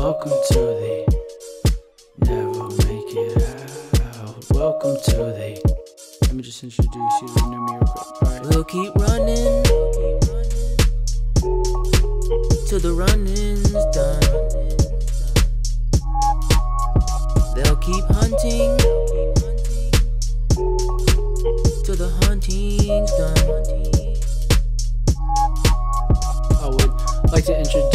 Welcome to the Never Make It Out. Welcome to the. Let me just introduce you to the new quick. Alright. We'll keep running till the running's done. They'll keep hunting till the hunting's done.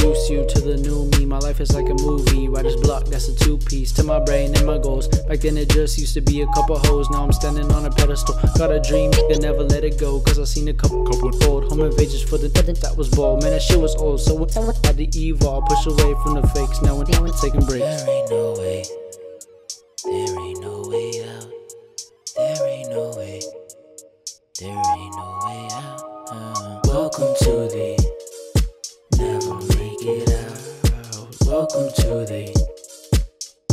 Introduce you to the new me. My life is like a movie. Writer's block, that's a two piece to my brain and my goals. Back then it just used to be a couple hoes. Now I'm standing on a pedestal. Got a dream, nigga, never let it go. Cause I seen a couple, couple old home invasions for the that was bold. Man, that shit was old. So I had to evolve, push away from the fakes. Now we're taking breaks. There ain't no way. There ain't no way out. There ain't no way. There ain't no way out. Welcome to the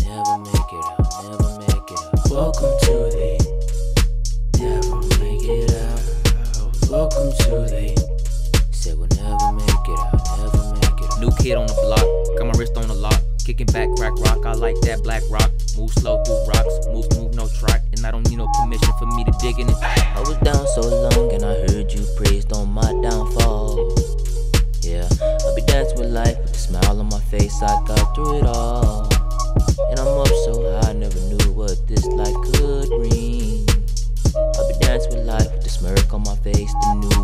never make it out. Never make it out. Welcome to the Never Make It Out. Welcome to the Said we'll never make it out. Never make it out. New kid on the block, got my wrist on the lock. Kicking back, crack rock, I like that black rock. Move slow through rocks, move smooth, no track. And I don't need no permission for me to dig in it. I was down so long and I heard you praised life with a smile on my face. I got through it all. And I'm up so high, never knew what this life could bring. I've been dancing with life with a smirk on my face. The new